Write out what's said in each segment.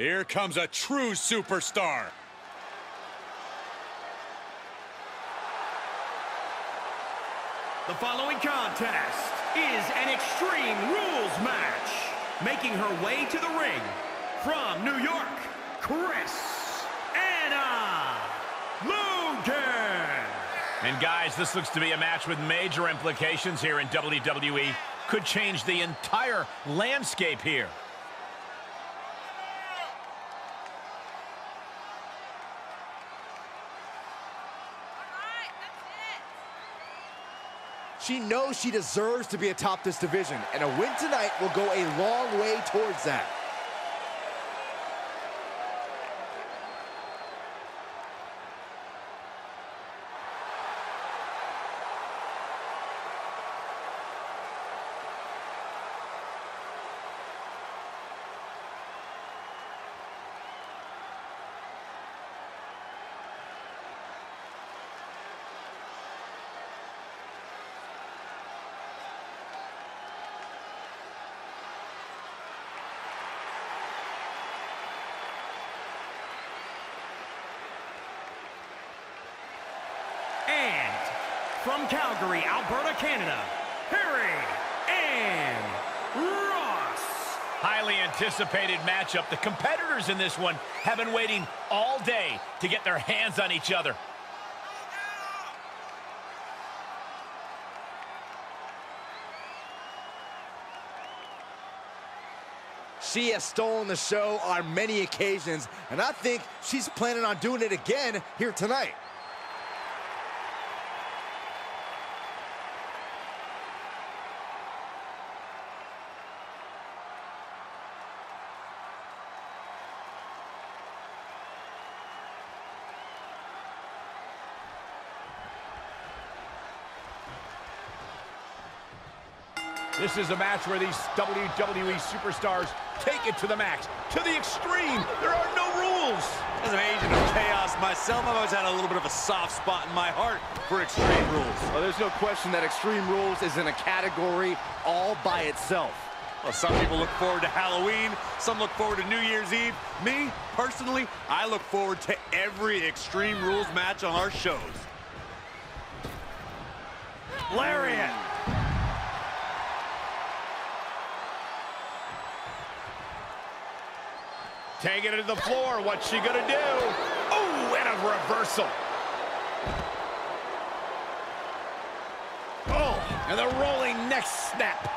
Here comes a true superstar. The following contest is an Extreme Rules match. Making her way to the ring from New York, Chris Anna Logan. And guys, this looks to be a match with major implications here in WWE. Could change the entire landscape here. She knows she deserves to be atop this division, and a win tonight will go a long way towards that. And from Calgary, Alberta, Canada, Harry and Ross. Highly anticipated matchup. The competitors in this one have been waiting all day to get their hands on each other. She has stolen the show on many occasions, and I think she's planning on doing it again here tonight. This is a match where these WWE superstars take it to the max, to the extreme. There are no rules. As an agent of chaos myself, I've always had a little bit of a soft spot in my heart for Extreme Rules. Well, there's no question that Extreme Rules is in a category all by itself. Well, some people look forward to Halloween, some look forward to New Year's Eve. Me, personally, I look forward to every Extreme Rules match on our shows. Lariat. Taking it to the floor. What's she going to do? Oh, and a reversal. Oh, and the rolling neck snap.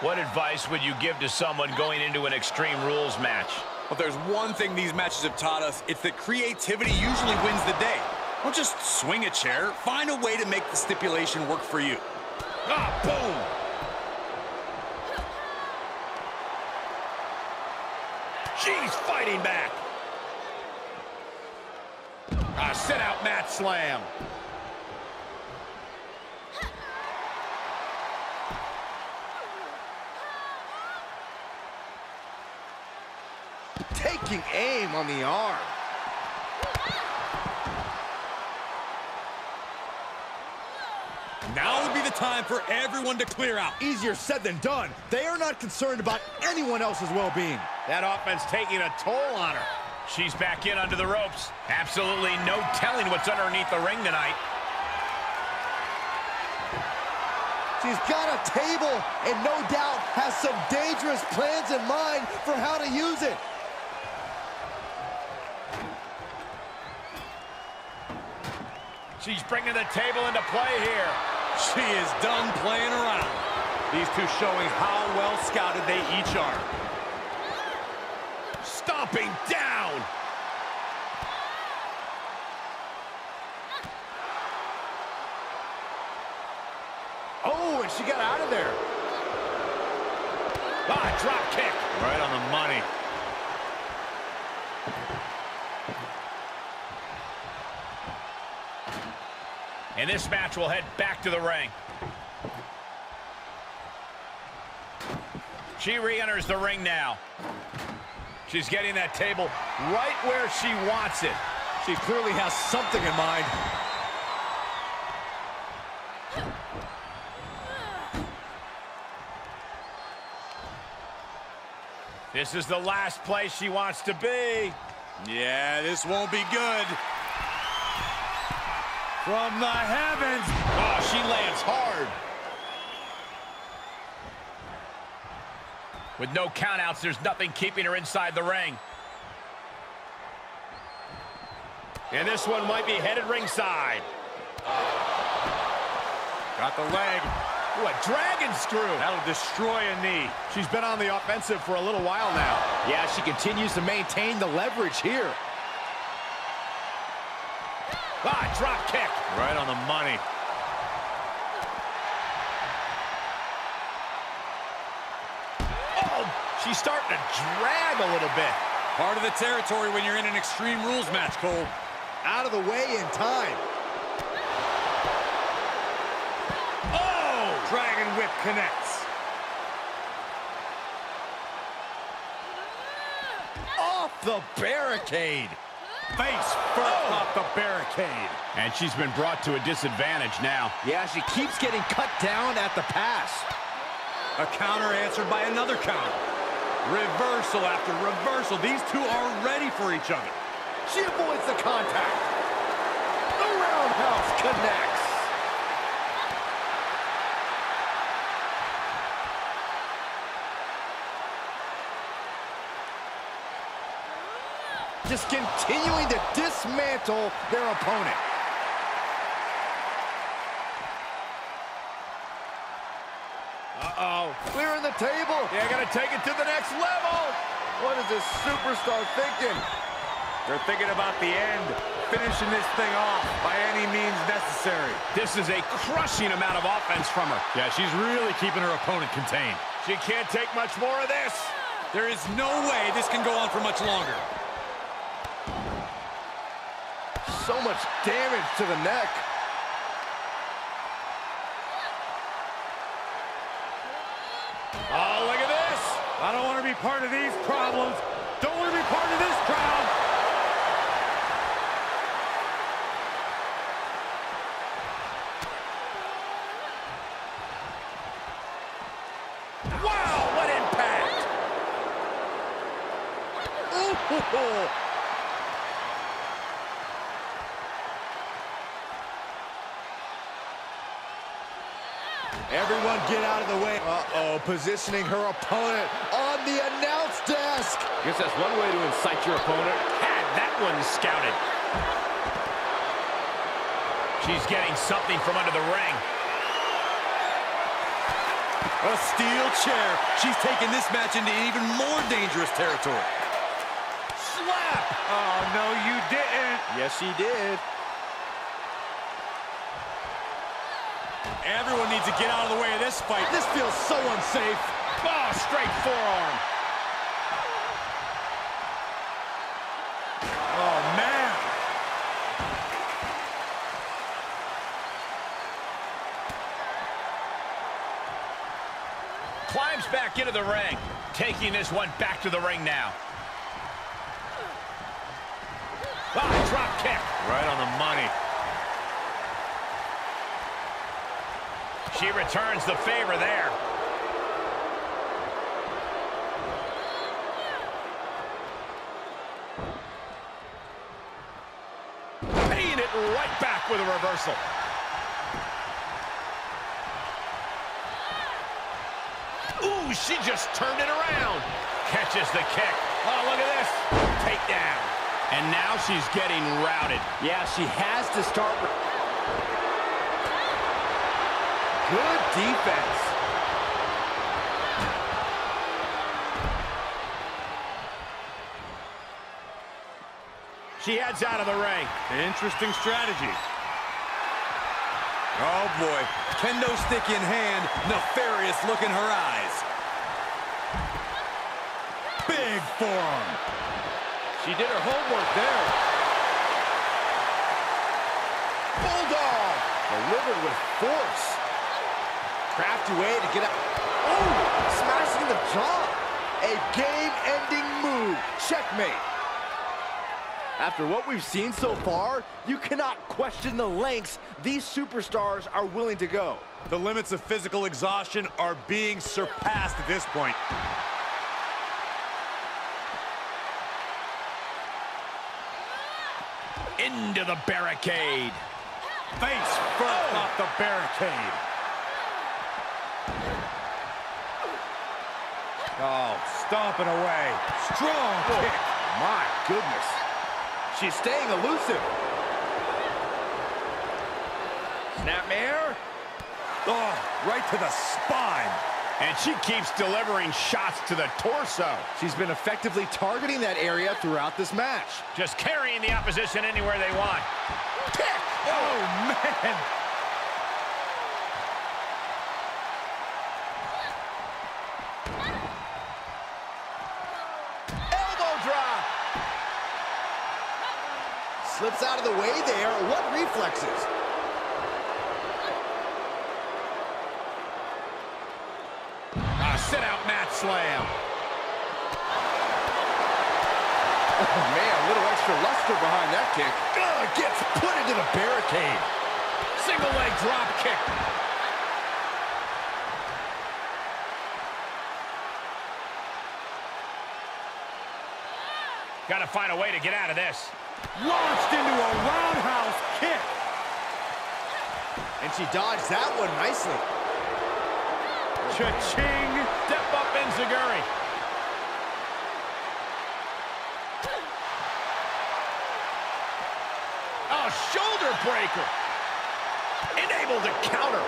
What advice would you give to someone going into an Extreme Rules match? Well, there's one thing these matches have taught us, it's that creativity usually wins the day. Don't just swing a chair. Find a way to make the stipulation work for you. Ah, boom. She's fighting back. A sit-out mat slam. Taking aim on the arm. Now would be the time for everyone to clear out. Easier said than done. They are not concerned about anyone else's well-being. That offense taking a toll on her. She's back in under the ropes. Absolutely no telling what's underneath the ring tonight. She's got a table and no doubt has some dangerous plans in mind for how to use it. She's bringing the table into play here. She is done playing around. These two showing how well scouted they each are. Stomping down. Oh, and she got out of there. Ah, drop kick. Right on the money. And this match will head back to the ring. She re-enters the ring now. She's getting that table right where she wants it. She clearly has something in mind. This is the last place she wants to be. Yeah, this won't be good. From the heavens. Oh, she lands hard. With no countouts, there's nothing keeping her inside the ring. And this one might be headed ringside. Got the leg. A dragon screw. That'll destroy a knee. She's been on the offensive for a little while now. Yeah, she continues to maintain the leverage here. Ah, drop kick. Right on the money. Oh, she's starting to drag a little bit. Part of the territory when you're in an Extreme Rules match, Cole. Out of the way in time. Oh! Dragon Whip connects. Off the barricade. Face first oh. off the barricade. And she's been brought to a disadvantage now. Yeah, she keeps getting cut down at the pass. A counter answered by another counter. Reversal after reversal. These two are ready for each other. She avoids the contact. The roundhouse connects. Just continuing to dismantle their opponent. Uh-oh. Clearing the table. Yeah, gotta take it to the next level. What is this superstar thinking? They're thinking about the end, finishing this thing off by any means necessary. This is a crushing amount of offense from her. Yeah, she's really keeping her opponent contained. She can't take much more of this. There is no way this can go on for much longer. So much damage to the neck. Oh, look at this. I don't want to be part of these problems. Don't want to be part of this crowd. Wow, what impact! Ooh. Everyone get out of the way. Uh-oh, positioning her opponent on the announce desk. Guess that's one way to incite your opponent. Had that one scouted. She's getting something from under the ring. A steel chair. She's taking this match into even more dangerous territory. Slap! Oh, no, you didn't. Yes, she did. Everyone needs to get out of the way of this fight. This feels so unsafe. Oh, straight forearm. Oh, man. Climbs back into the ring. Taking this one back to the ring now. Ah, drop kick. Right on the money. She returns the favor there. Paying it right back with a reversal. Ooh, she just turned it around. Catches the kick. Oh, look at this. Takedown. And now she's getting routed. Yeah, she has to start. Good defense. She heads out of the ring. Interesting strategy. Oh, boy. Kendo stick in hand, nefarious look in her eyes. Big forearm. She did her homework there. Bulldog delivered with force. Crafty way to get up. Oh, smashing the jaw. A game-ending move. Checkmate. After what we've seen so far, you cannot question the lengths these superstars are willing to go. The limits of physical exhaustion are being surpassed at this point. Into the barricade. Face first oh. off the barricade. Oh, stomping away. Strong kick. My goodness. She's staying elusive. Snapmare. Oh, right to the spine. And she keeps delivering shots to the torso. She's been effectively targeting that area throughout this match. Just carrying the opposition anywhere they want. Kick. Oh, man. Slips out of the way there. What reflexes? A sit-out mat slam. Oh, man, a little extra luster behind that kick. Ugh, gets put into the barricade. Single leg drop kick. Got to find a way to get out of this. Launched into a roundhouse kick. And she dodged that one nicely. Cha-ching! Step up Enzuigiri. A shoulder breaker. And able to counter.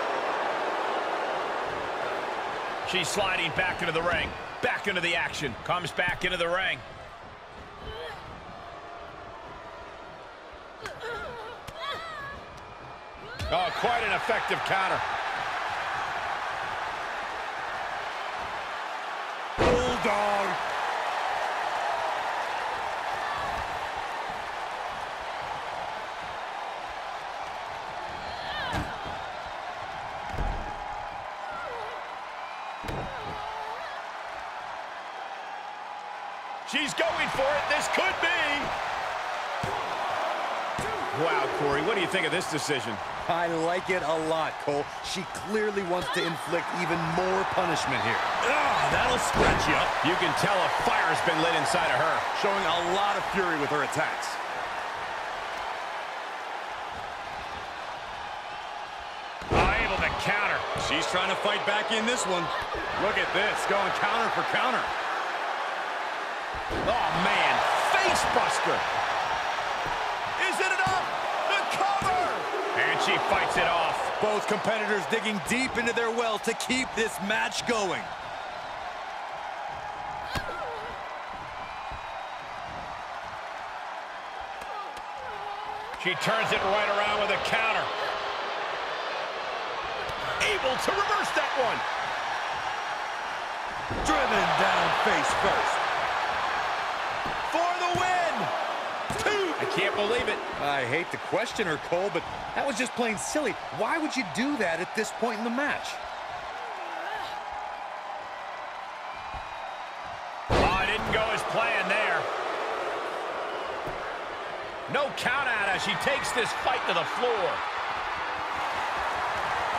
She's sliding back into the ring. Back into the action. Comes back into the ring. Oh, quite an effective counter. Bulldog. Think of this decision? I like it a lot, Cole. She clearly wants to inflict even more punishment here. Ah, that'll scratch you up. You can tell a fire's been lit inside of her. Showing a lot of fury with her attacks. Oh, able to counter. She's trying to fight back in this one. Look at this, going counter for counter. Oh, man. Face buster. Is it enough? The cover! And she fights it off. Both competitors digging deep into their well to keep this match going. She turns it right around with a counter. Able to reverse that one. Driven down face first. For the win! Two. I can't believe it. I hate to question her, Cole, but that was just plain silly. Why would you do that at this point in the match? Oh, it didn't go as planned there. No count out as she takes this fight to the floor.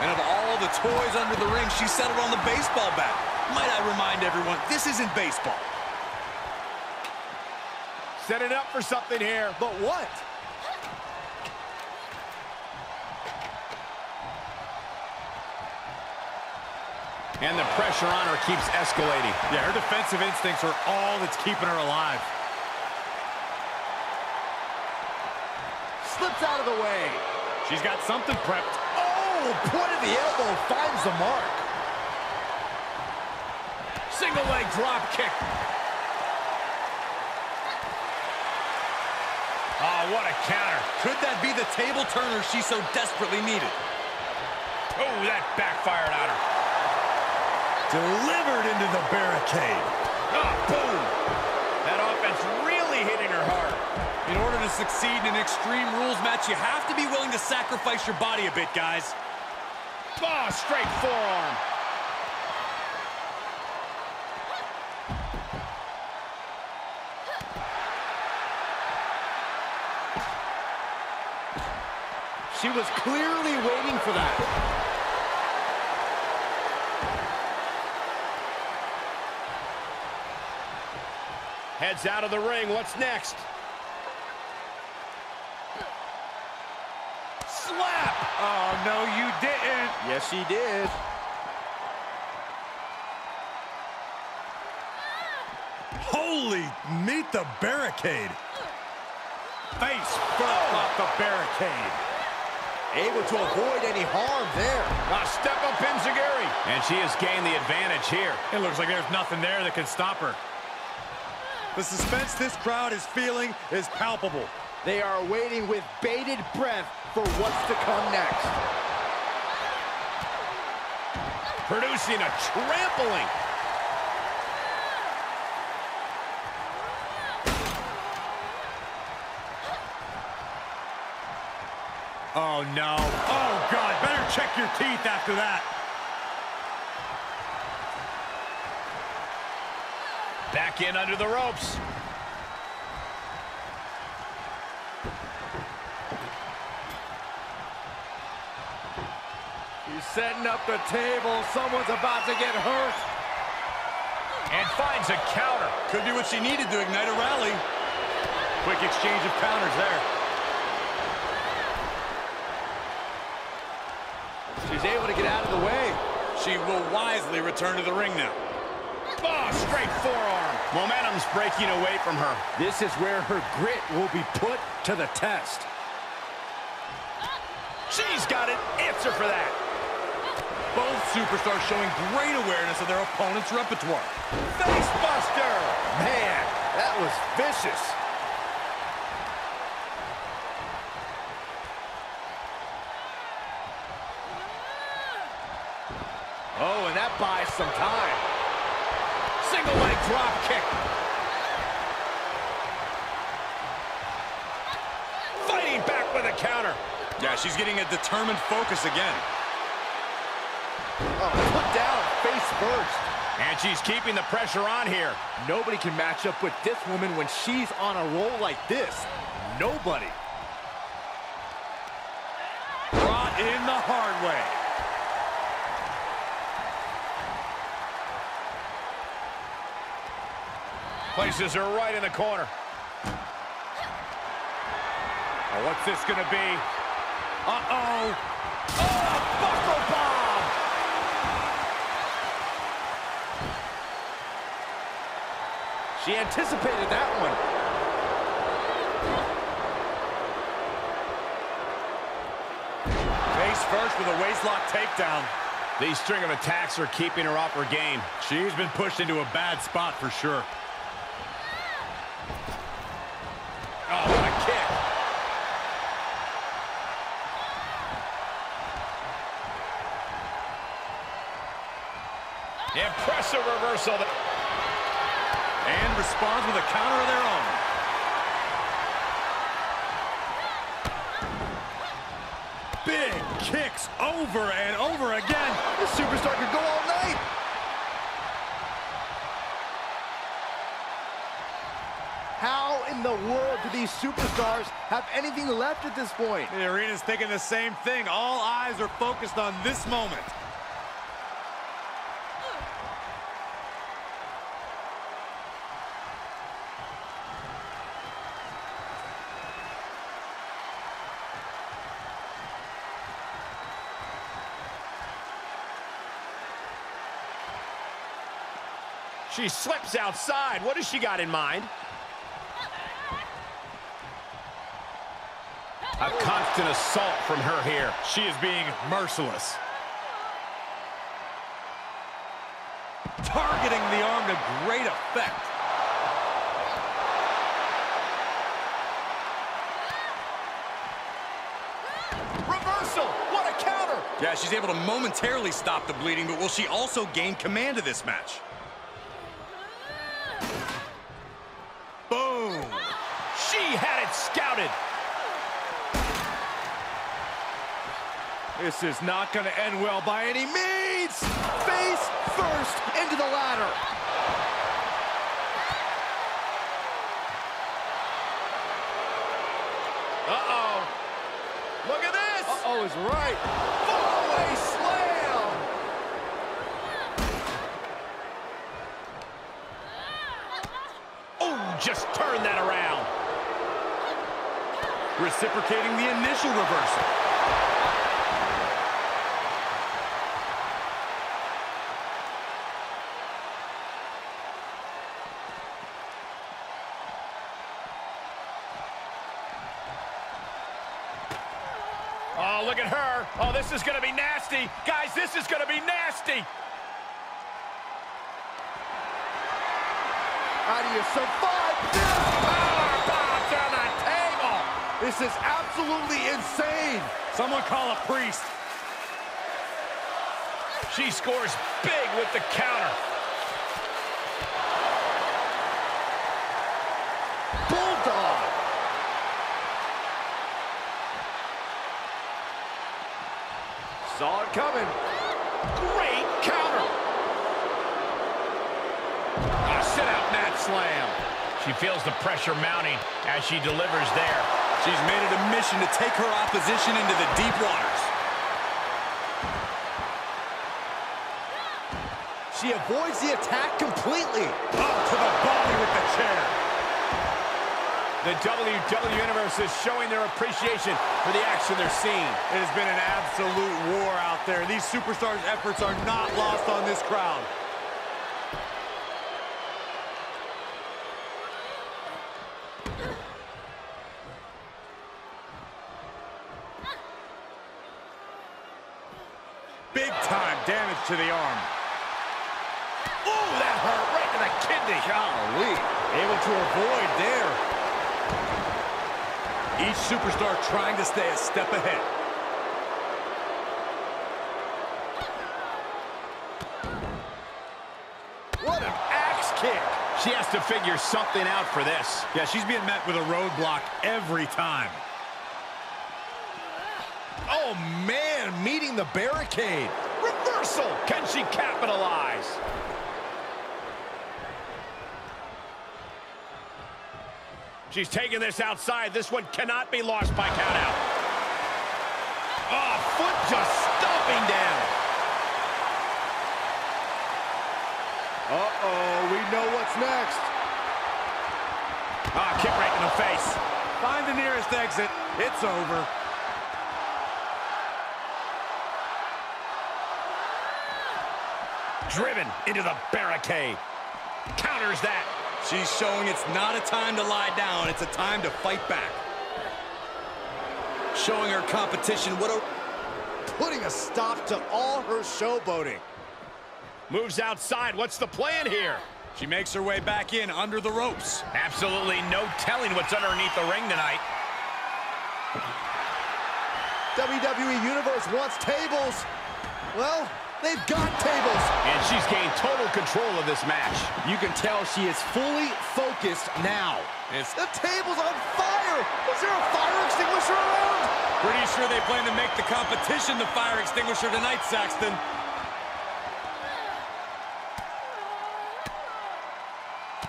And of all the toys under the ring, she settled on the baseball bat. Might I remind everyone, this isn't baseball. Set it up for something here. But what? And the pressure on her keeps escalating. Yeah, her defensive instincts are all that's keeping her alive. Slips out of the way. She's got something prepped. Oh, point of the elbow finds the mark. Single leg drop kick. Oh, what a counter. Could that be the table turner she so desperately needed? Oh, that backfired on her. Delivered into the barricade. Oh, boom. That offense really hitting her hard. In order to succeed in an Extreme Rules match, you have to be willing to sacrifice your body a bit, guys. Oh, straight forearm. Was clearly waiting for that. Heads out of the ring. What's next? slap. Oh, no, you didn't. Yes, he did. Holy, meet the barricade. Face first oh. off the barricade. Able to avoid any harm there. A step up Enzuigiri. And she has gained the advantage here. It looks like there's nothing there that can stop her. The suspense this crowd is feeling is palpable. They are waiting with bated breath for what's to come next. Producing a trampling. Oh, no. Oh, God, better check your teeth after that. Back in under the ropes. He's setting up the table. Someone's about to get hurt. And finds a counter. Could be what she needed to ignite a rally. Quick exchange of counters there. She's able to get out of the way. She will wisely return to the ring now. Oh, straight forearm. Momentum's breaking away from her. This is where her grit will be put to the test. She's got an answer for that. Both superstars showing great awareness of their opponent's repertoire. Face buster. Man, that was vicious. Oh, and that buys some time. Single leg drop kick. Fighting back with a counter. Yeah, she's getting a determined focus again. Oh, put down face first. And she's keeping the pressure on here. Nobody can match up with this woman when she's on a roll like this. Nobody. Brought in the hard way. Places her right in the corner. Oh, what's this gonna be? Uh-oh. Oh, buckle bomb. She anticipated that one. Face first with a waistlock takedown. These string of attacks are keeping her off her game. She's been pushed into a bad spot for sure. Oh, what a kick. Impressive reversal. And responds with a counter of their own. Big kicks over and over again. This superstar could go all night. How in the world do these superstars have anything left at this point? The arena's thinking the same thing. All eyes are focused on this moment. She slips outside. What has she got in mind? A constant assault from her here. She is being merciless. Targeting the arm to great effect. Reversal. What a counter. Yeah, she's able to momentarily stop the bleeding, but will she also gain command of this match? Boom! She had it scouted. This is not going to end well by any means. Face first into the ladder. Uh-oh. Look at this. Uh-oh is right. Fallaway slam. Oh, just turn that around. Reciprocating the initial reversal. look at her. Oh, this is going to be nasty. Guys, this is going to be nasty. How do you survive this? Power bomb to the table. This is absolutely insane. Someone call a priest. She scores big with the counter. Bulldog. Saw it coming. Great counter. A sit-out mat slam. She feels the pressure mounting as she delivers there. She's made it a mission to take her opposition into the deep waters. She avoids the attack completely. Up to the body with the chair. The WWE Universe is showing their appreciation for the action they're seeing. It has been an absolute war out there. These superstars' efforts are not lost on this crowd. Big time damage to the arm. Ooh, that hurt right to the kidney. Golly. Able to avoid there. Each superstar trying to stay a step ahead. What an axe kick. She has to figure something out for this. Yeah, she's being met with a roadblock every time. Oh, man, meeting the barricade. Reversal. Can she capitalize? She's taking this outside. This one cannot be lost by countout. Oh, foot just stomping down. Uh-oh, we know what's next. Ah, kick right in the face. Find the nearest exit. It's over. Driven into the barricade. Counters that. She's showing it's not a time to lie down. It's a time to fight back. Showing her competition what a... Putting a stop to all her showboating. Moves outside. What's the plan here? She makes her way back in under the ropes. Absolutely no telling what's underneath the ring tonight. WWE Universe wants tables. Well, they've got tables. And she's gained total control of this match. You can tell she is fully focused now. It's The table's on fire! Is there a fire extinguisher around? pretty sure they plan to make the competition the fire extinguisher tonight, Saxton.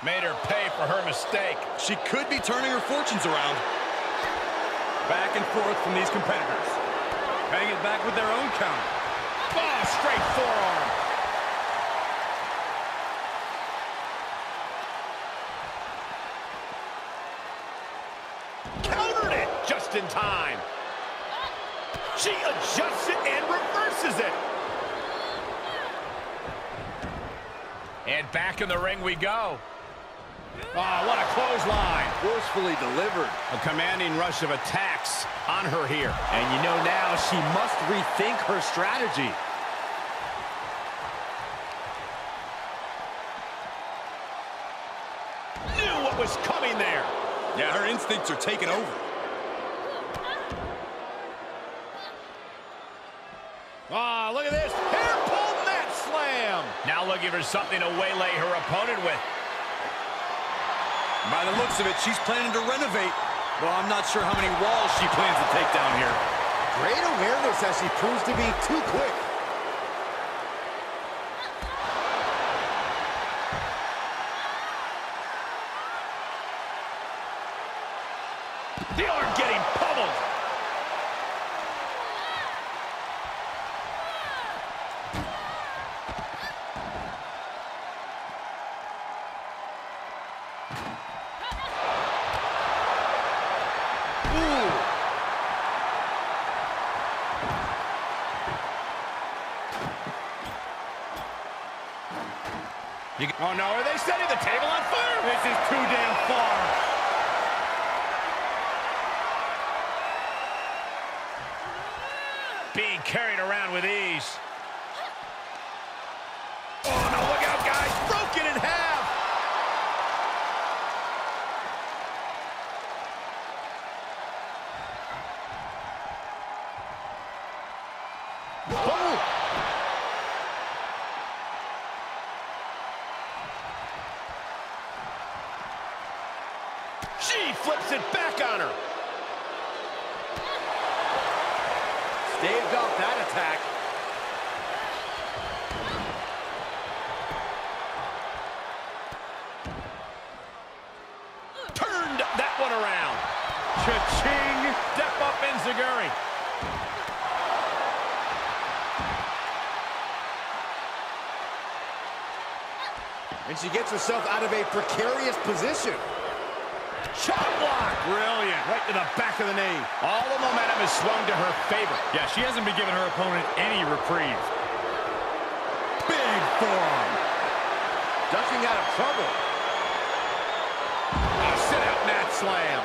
Made her pay for her mistake. She could be turning her fortunes around. Back and forth from these competitors. Paying it back with their own counter. Oh, straight forearm. Countered it just in time. She adjusts it and reverses it. And back in the ring we go. Oh, what a clothesline. Forcefully delivered. A commanding rush of attacks on her here. And you know now she must rethink her strategy. Knew what was coming there. Yeah, her instincts are taking over. Ah, look at this. Hair pull mat slam. Now looking for something to waylay her opponent with. By the looks of it, she's planning to renovate. Well, I'm not sure how many walls she plans to take down here. Great awareness as she proves to be too quick. The arm getting pummeled. Ooh. No. Are they setting the table on fire? This is too damn far. with ease. Oh, no, look out, guys. Broken in half. Boom! She flips it back on her. Staved off that attack. Turned that one around. Cha-ching. Step up Enzuigiri. And she gets herself out of a precarious position. Shot block. Brilliant. Right to the back of the knee. All the momentum is swung to her favor. Yeah, she hasn't been giving her opponent any reprieve. Big forearm. Ducking out of trouble. A sit-out mat slam.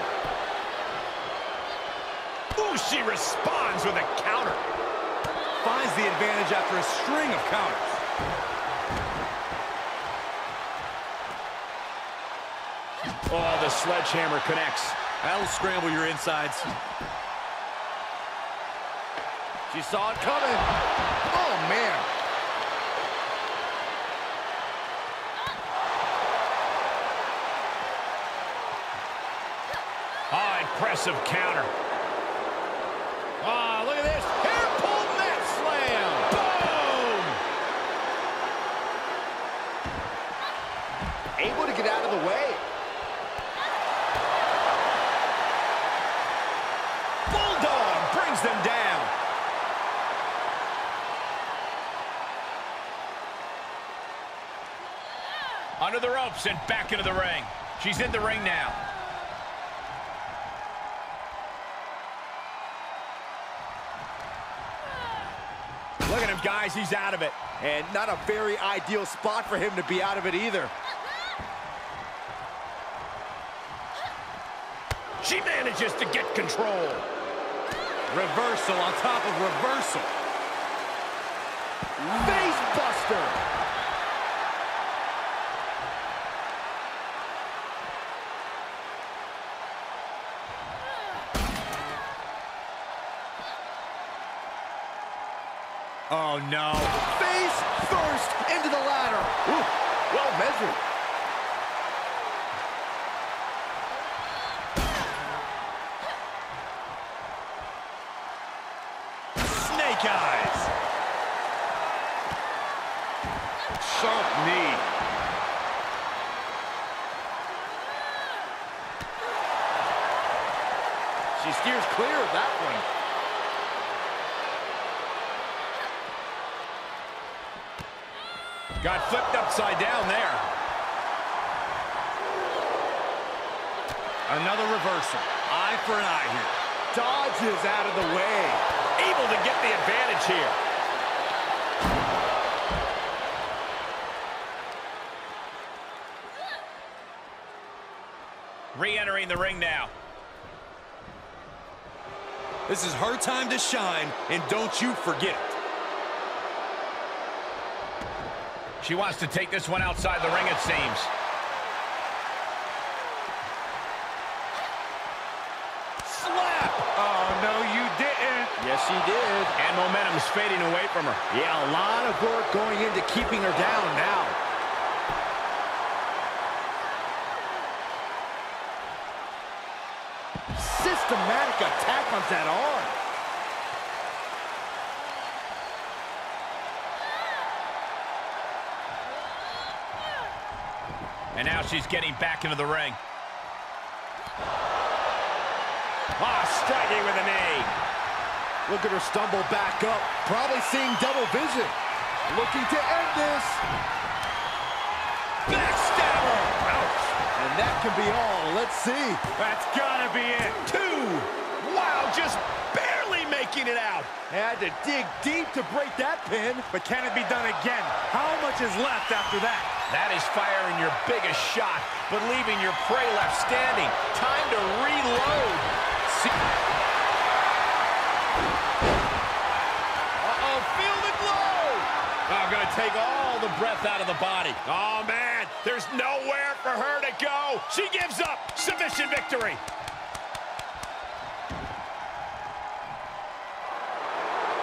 Ooh, she responds with a counter. Finds the advantage after a string of counters. Oh, the sledgehammer connects. That'll scramble your insides. She saw it coming. Oh, man. Oh, impressive counter. Oh, look at this. Hair pull mat slam. Boom! Able to get out of the way. Bulldog brings them down. Under the ropes and back into the ring. She's in the ring now. Look at him, guys. He's out of it. And not a very ideal spot for him to be out of it either. She manages to get control. Reversal on top of reversal. Face buster. No. Face first into the ladder. Ooh, well measured. Snake eyes. Sharp knee. She steers clear of that one. Got flipped upside down there. Another reversal. Eye for an eye here. Dodges out of the way. Able to get the advantage here. Re-entering the ring now. This is her time to shine, and don't you forget it. She wants to take this one outside the ring, it seems. Slap! Oh, no, you didn't. Yes, she did. And momentum's fading away from her. Yeah, a lot of work going into keeping her down now. Systematic attack on that arm. And now she's getting back into the ring. Ah, striking with a knee. Look at her stumble back up. Probably seeing double vision. Looking to end this. Backstabber! Ouch! And that can be all. Let's see. That's gotta be it. Two! Wow, just barely making it out. Had to dig deep to break that pin. But can it be done again? How much is left after that? That is firing your biggest shot, but leaving your prey left standing. Time to reload. Uh-oh, and blow. Oh, gonna take all the breath out of the body. Oh, man, there's nowhere for her to go. She gives up. Submission victory.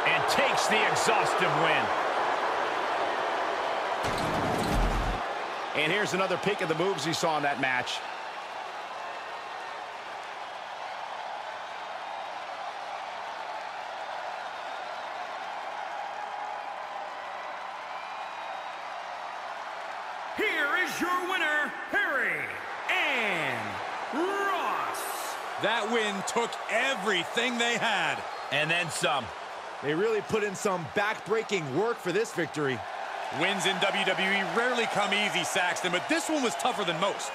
And takes the exhaustive win. And here's another peek at the moves he saw in that match. Here is your winner, Harry and Ross. That win took everything they had. And then some. They really put in some back-breaking work for this victory. Wins in WWE rarely come easy, Saxton, but this one was tougher than most.